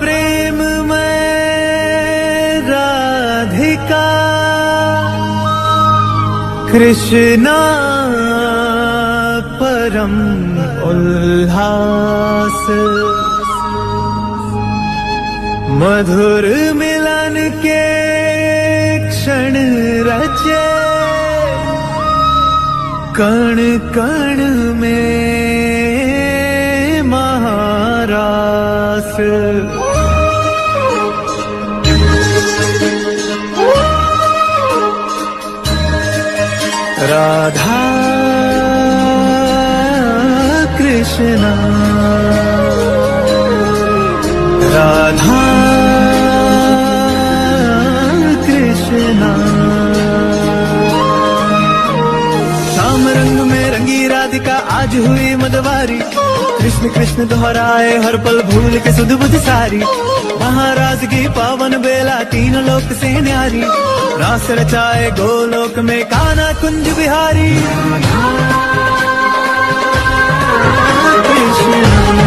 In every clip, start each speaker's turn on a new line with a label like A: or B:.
A: प्रेम में राधिका। कृष्णा परम उल्लास। मधुर मिलन के क्षण रचे। कण कण में महारास राधा कृष्णा। राधा राधिका, आज हुई मदवारी। कृष्ण कृष्ण दोहराए हर पल भूल के सुध बुध सारी। महाराज की पावन बेला, तीन लोक से न्यारी। रास रचाए गोलोक में काना कुंज बिहारी।
B: ज्ञान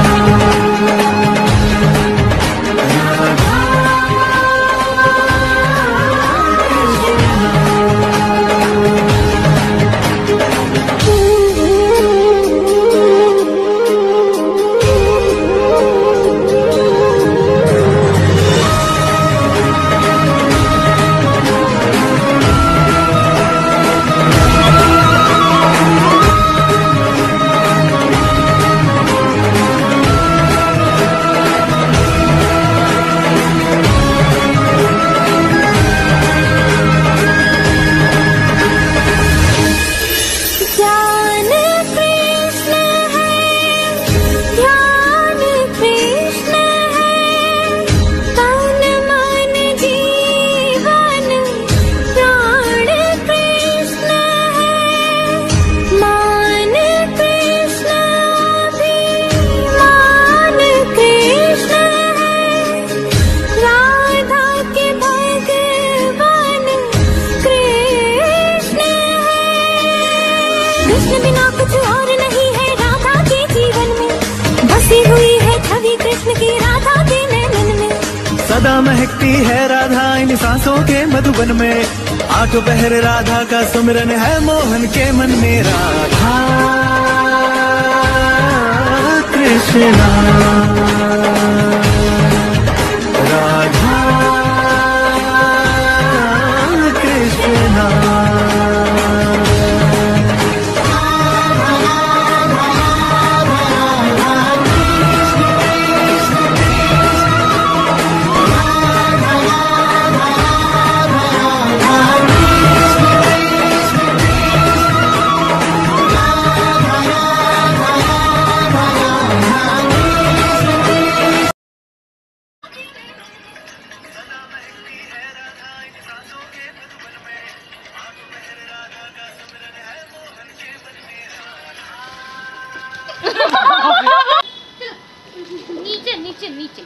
A: महकती है राधा, इन सांसों के मधुबन में। आठ बहर राधा का सुमिरन है मोहन के मन में। राधा, कृष्णा।
C: নিচে নিচে নিচে।